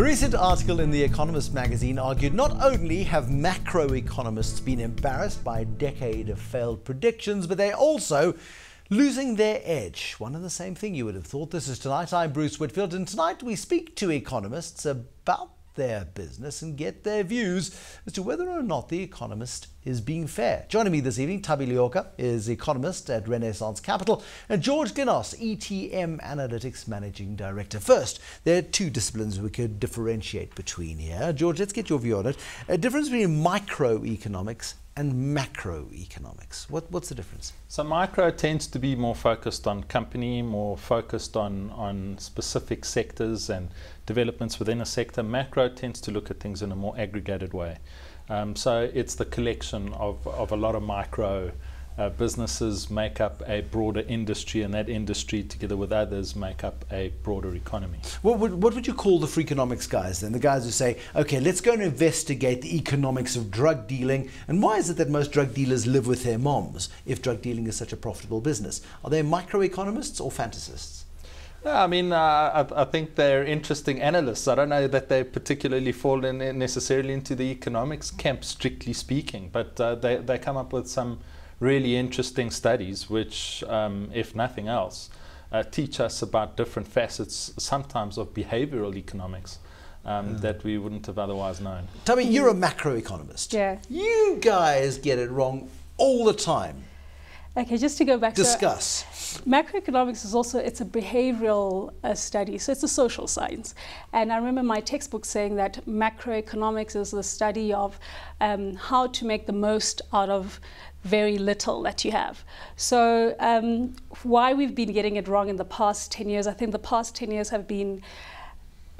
A recent article in The Economist magazine argued not only have macroeconomists been embarrassed by a decade of failed predictions, but they're also losing their edge. One and the same thing, you would have thought. This is Tonight. I'm Bruce Whitfield, and tonight we speak to economists about their business and get their views as to whether or not The Economist is being fair. Joining me this evening, Thabi Leoka is economist at Renaissance Capital and George Glynos, ETM Analytics Managing Director. First, there are two disciplines we could differentiate between here. George, let's get your view on it. A difference between microeconomics and macroeconomics. What, what's the difference? So micro tends to be more focused on company, more focused on, on specific sectors and developments within a sector. Macro tends to look at things in a more aggregated way. Um, so it's the collection of, of a lot of micro uh, businesses make up a broader industry, and that industry, together with others, make up a broader economy. What would, what would you call the Freakonomics guys then? The guys who say, okay, let's go and investigate the economics of drug dealing, and why is it that most drug dealers live with their moms if drug dealing is such a profitable business? Are they microeconomists or fantasists? I mean, uh, I, I, think they're interesting analysts. I don't know that they particularly fall in, necessarily into the economics camp, strictly speaking, but uh, they, they come up with some really interesting studies, which, um, if nothing else, uh, teach us about different facets, sometimes of behavioral economics. Um, mm. That we wouldn't have otherwise known. Tell me, you're a macroeconomist. Yeah. You guys get it wrong all the time. Okay, just to go back Discuss. to Discuss. macroeconomics is also it's a behavioral uh, study, so it's a social science. And I remember my textbook saying that macroeconomics is the study of um, how to make the most out of very little that you have. So um, why we've been getting it wrong in the past 10 years, I think the past 10 years have been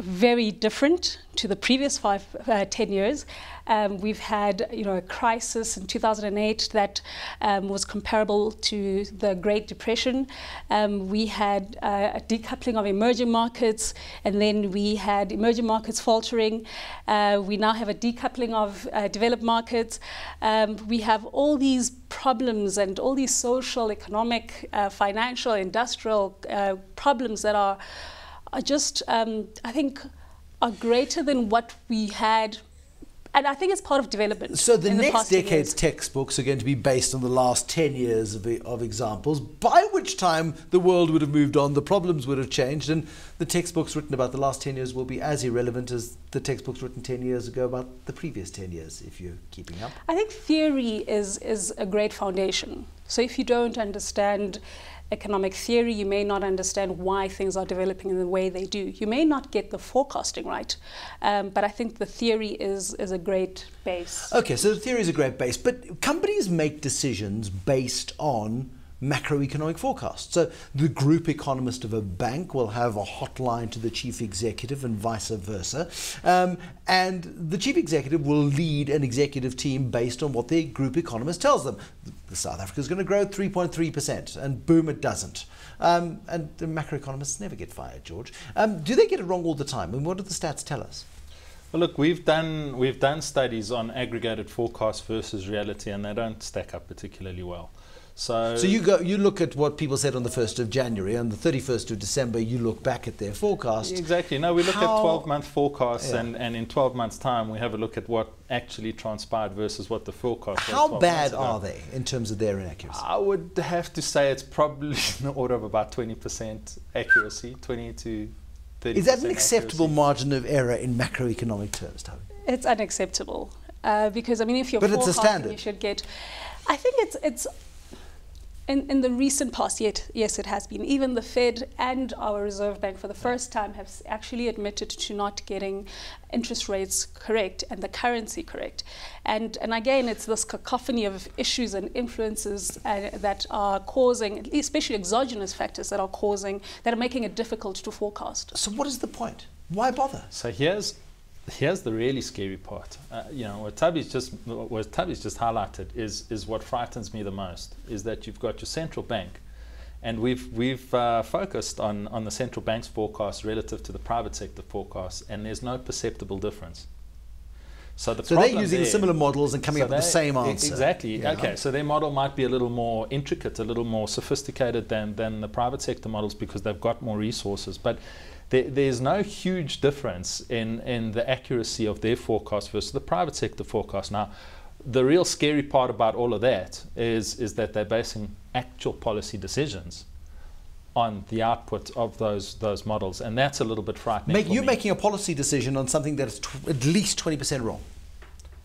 very different to the previous five, uh, 10 years. Um, we've had you know, a crisis in 2008 that um, was comparable to the Great Depression. Um, we had uh, a decoupling of emerging markets, and then we had emerging markets faltering. Uh, we now have a decoupling of uh, developed markets. Um, we have all these problems and all these social, economic, uh, financial, industrial uh, problems that are are just, um, I think, are greater than what we had and I think it's part of development. So the next the decade's textbooks are going to be based on the last 10 years of, of, examples, by which time the world would have moved on, the problems would have changed, and the textbooks written about the last 10 years will be as irrelevant as the textbooks written 10 years ago about the previous 10 years, if you're keeping up. I think theory is, is a great foundation. So if you don't understand economic theory, you may not understand why things are developing in the way they do. You may not get the forecasting right, um, but I think the theory is, is a great base. Okay, so the theory is a great base, but companies make decisions based on macroeconomic forecasts. So the group economist of a bank will have a hotline to the chief executive and vice versa. Um, and the chief executive will lead an executive team based on what the group economist tells them. The South Africa is going to grow 3.3%, and boom, it doesn't. Um, and the macroeconomists never get fired, George. Um, do they get it wrong all the time? And what do the stats tell us? Well, look, we've done we've done studies on aggregated forecasts versus reality, and they don't stack up particularly well. So, so you go, you look at what people said on the 1st of January, and the 31st of December, you look back at their forecast. Exactly. No, we look How, at 12 month forecasts, yeah. and, and in 12 months' time, we have a look at what actually transpired versus what the forecast How bad are they in terms of their inaccuracy? I would have to say it's probably in the order of about 20% accuracy, 20 to 30 Is that an acceptable accuracy. margin of error in macroeconomic terms, Tony? It's unacceptable. Uh, because, I mean, if you're but forecasting, it's a standard. you should get. I think it's, it's in, in the recent past, yet, yes, it has been. Even the Fed and our Reserve Bank, for the first time, have actually admitted to not getting interest rates correct and the currency correct. And, and again, it's this cacophony of issues and influences uh, that are causing, especially exogenous factors that are causing, that are making it difficult to forecast. So, what is the point? Why bother? So, here's here's the really scary part. Uh, you know, what Thabi's just what Thabi's just highlighted is is what frightens me the most is that you've got your central bank, and we've we've uh, focused on on the central bank's forecast relative to the private sector forecast, and there's no perceptible difference. So, the so they're using there, similar models and coming so up with the same answer. Exactly. Yeah. Okay. So their model might be a little more intricate, a little more sophisticated than than the private sector models because they've got more resources, but there, there's no huge difference in, in the accuracy of their forecast versus the private sector forecast. Now, the real scary part about all of that is, is that they're basing actual policy decisions on the output of those those models, and that's a little bit frightening. Make, you're me. making a policy decision on something that is tw- at least 20% wrong.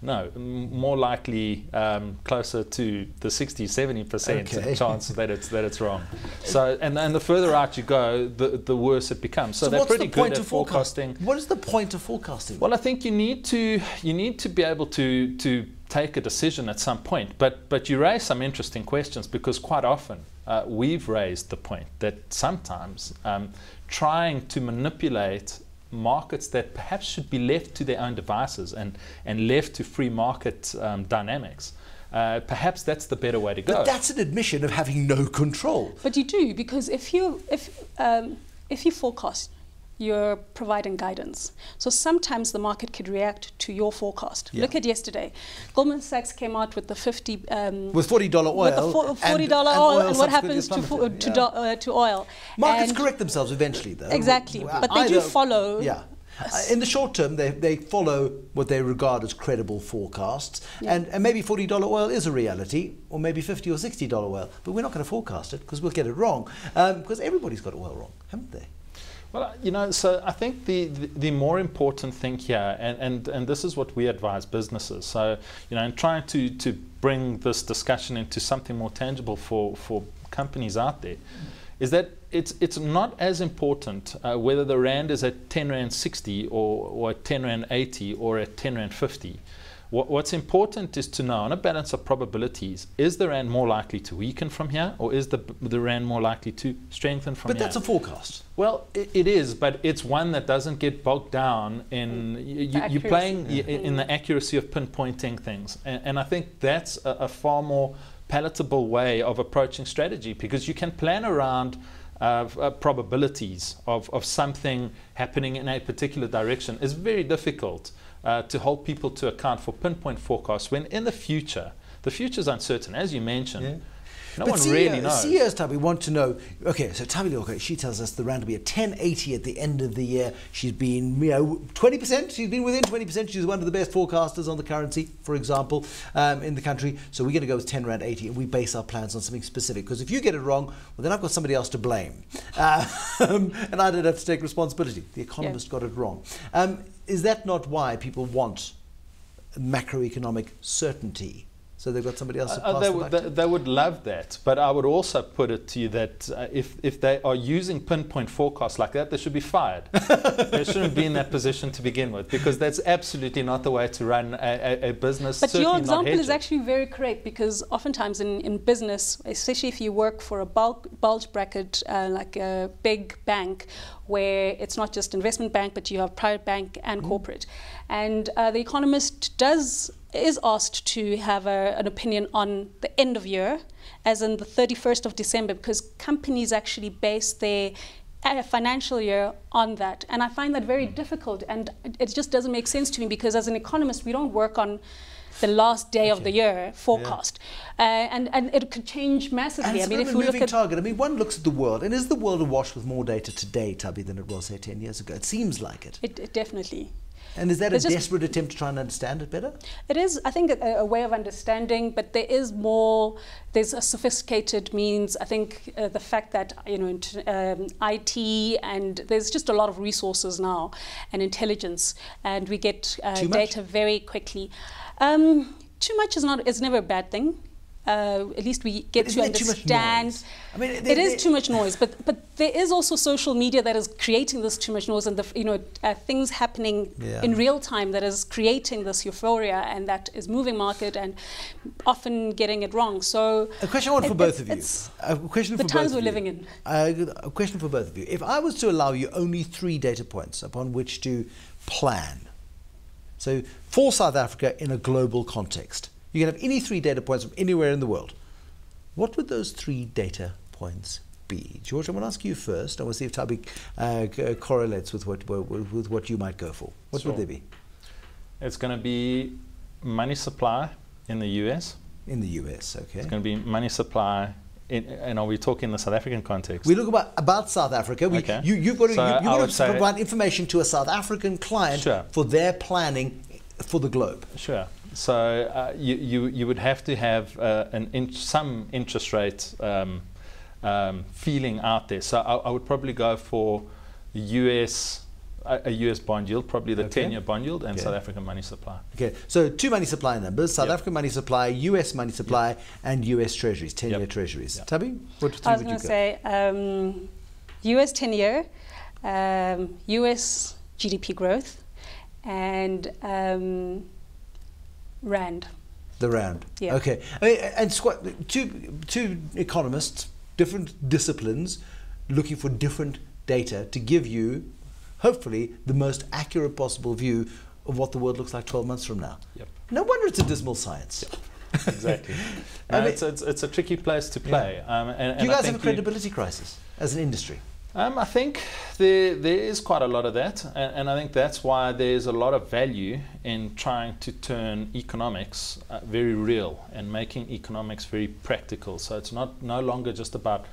No, more likely um, closer to the 60, 70 percent Okay. chance that it's that it's wrong. So, and and the further out you go, the the worse it becomes. So, they're what's pretty the point good at of forecasting? forecasting. What is the point of forecasting? Well, I think you need to you need to be able to to take a decision at some point. But but you raise some interesting questions because quite often uh, we've raised the point that sometimes um, trying to manipulate markets that perhaps should be left to their own devices and and left to free market um, dynamics. Uh, perhaps that's the better way to go. But that's an admission of having no control. But you do because if you if um, if you forecast, you're providing guidance. So sometimes the market could react to your forecast. Yeah. Look at yesterday, Goldman Sachs came out with the 50 um, With $40 oil. with the fo- forty dollar and oil, and what happens to fo- to, Yeah. do, uh, to oil? Markets And- correct themselves eventually, though. Exactly, Well, but they do follow Yeah. Uh, In the short term, they, they follow what they regard as credible forecasts. Yeah. And, and maybe $40 oil is a reality, or maybe 50 or $60 oil. But we're not going to forecast it because we'll get it wrong. Um, because everybody's got oil wrong, haven't they? Well, you know, so I think the, the, the more important thing here, and, and, and this is what we advise businesses. So, you know, in trying to, to bring this discussion into something more tangible for, for companies out there, is that it's, it's not as important uh, whether the Rand is at 10 Rand 60 or, or at 10 Rand 80 or at 10 Rand 50. What, what's important is to know on a balance of probabilities is the Rand more likely to weaken from here or is the, the Rand more likely to strengthen from But here? But that's a forecast. Well, i it is, but it's one that doesn't get bogged down in you, you, you're playing y- Yeah. in the accuracy of pinpointing things, and, and I think that's a, a far more palatable way of approaching strategy because you can plan around. Uh, uh, probabilities of, of something happening in a particular direction is very difficult uh, to hold people to account for pinpoint forecasts when in the future the future is uncertain as you mentioned Yeah. No but one CEO, really knows CEOs, Thabi, want to know. Okay, so Thabi Leoka, she tells us the rand will be at 1080 at the end of the year. She's been, you know, 20%. She's been within 20%. She's one of the best forecasters on the currency, for example, um, in the country. So we're going to go with 10 rand 80, and we base our plans on something specific. Because if you get it wrong, well, then I've got somebody else to blame, um, and I don't have to take responsibility. The economist got it wrong. Um, is that not why people want macroeconomic certainty? So they've got somebody else to Uh, they, the would, they, to? they would love that, but I would also put it to you that uh, if, if they are using pinpoint forecasts like that, they should be fired. they shouldn't be in that position to begin with, because that's absolutely not the way to run a, a, a business. But your example is actually very correct because oftentimes in, in business, especially if you work for a bulk, bulge bracket uh, like a big bank, where it's not just investment bank, but you have private bank and corporate, and uh, the economist does is asked to have a, an opinion on the end of year, as in the 31st of December, because companies actually base their uh, financial year on that. And I find that very difficult, and it just doesn't make sense to me because as an economist, we don't work on the last day of the year forecast, uh, and and it could change massively. I it's mean, a if a look moving at target. I mean, one looks at the world, and is the world awash with more data today, Thabi, than it was, say, 10 years ago? It seems like it. it, it definitely. And is that a There's just- desperate attempt to try and understand it better? It is, I think, a, a way of understanding, but there is more. There's a sophisticated means. I think uh, the fact that you know, um, IT and there's just a lot of resources now, and intelligence, and we get uh, data very quickly. Um, too much is not is never a bad thing. Uh, at least we get to isn't too much understand. I mean, it there- is there- too much noise, but but there is also social media that is creating this too much noise, and the you know uh, things happening Yeah. in real time that is creating this euphoria and that is moving market and often getting it wrong. So A question I want it- for both of you. A question the for times we're living in. Uh, a question for both of you. If I was to allow you only three data points upon which to plan, so for South Africa in a global context, you can have any three data points from anywhere in the world. What would those three data points be? George, I'm going to ask you first. I want to see if Thabi uh, correlates with what, with with what you might go for. What Sure. would they be It's going to be money supply in the US. in the US? Okay. It's going to be money supply in, and are we talking in the South African context? We look about about South Africa. We, Okay. You, you've got to, So you, you've got to provide information to a South African client Sure. for their planning for the globe. Sure. So uh, you, you you would have to have uh, an in, some interest rate um, um, feeling out there. So I, I would probably go for the US a, a US bond yield, probably the Okay. 10-year bond yield, and Okay. South African money supply. Okay, so two money supply numbers: South Yep. African money supply, US money supply, and US Treasuries, ten-year Yep. Treasuries. Yep. Thabi, what three I was would going you to say um, US 10 year, um, US GDP growth, and um, RAND. The round. Yeah. Okay. I mean, and squa- two two economists, different disciplines, looking for different data to give you, hopefully, the most accurate possible view of what the world looks like 12 months from now. Yep. No wonder it's a dismal science. Exactly. I mean- it's, it's, it's a tricky place to play. Um, and, and you guys have a credibility crisis as an industry? Um, I think there, there is quite a lot of that, and, and I think that's why there's a lot of value in trying to turn economics uh, very real and making economics very practical. So it's not no longer just about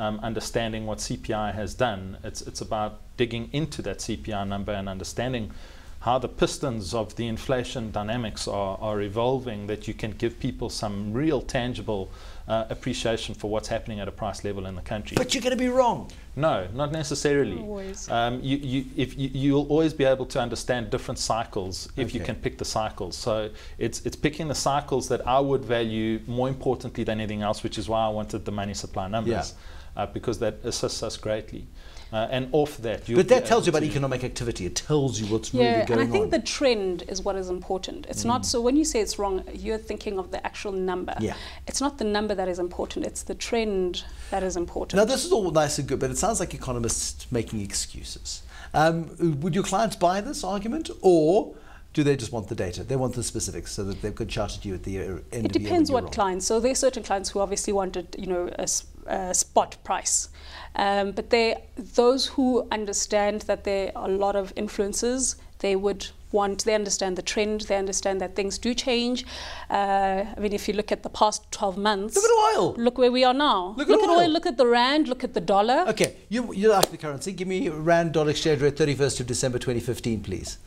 um, understanding what CPI has done. It's it's about digging into that CPI number and understanding how the pistons of the inflation dynamics are, are evolving. That you can give people some real tangible uh, appreciation for what's happening at a price level in the country. But you're going to be wrong. No, not necessarily. Always. Um, you, you, if you, you'll always be able to understand different cycles if you can pick the cycles. So it's it's picking the cycles that I would value more importantly than anything else, which is why I wanted the money supply numbers, uh, because that assists us greatly. Uh, and off that, you'll But be that tells you about economic activity. It tells you what's Yeah, really and going I think on. the trend is what is important. It's not so when you say it's wrong, you're thinking of the actual number. Yeah. It's not the number that is important, it's the trend that is important. Now, this is all nice and good, but it sounds like economists making excuses. Um, would your clients buy this argument, or do they just want the data? They want the specifics so that they could shout at you at the uh, end it of the year. when depends what wrong. clients. So there are certain clients who obviously wanted, you know, a, a spot price. Um, but they, those who understand that there are a lot of influences, they would want, they understand the trend, they understand that things do change. Uh, I mean, if you look at the past 12 months, Look at oil. look where we are now. Look at at oil. oil, look at the rand, look at the dollar. Okay, you, you like the currency. Give me Rand dollar exchange rate 31st of December 2015, please.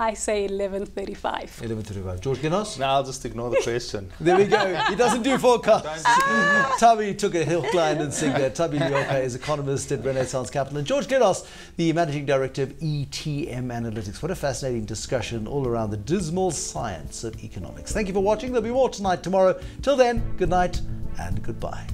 I say 1135. 11.35. George Glynos? Now I'll just ignore the question. There we go. He doesn't do forecasts. Tubby took a hill climb and sing there. Thabi Leoka is economist at Renaissance Capital. And George Glynos, the managing director of ETM Analytics. What a fascinating discussion all around the dismal science of economics. Thank you for watching. There'll be more tonight, tomorrow. Till then, good night and goodbye.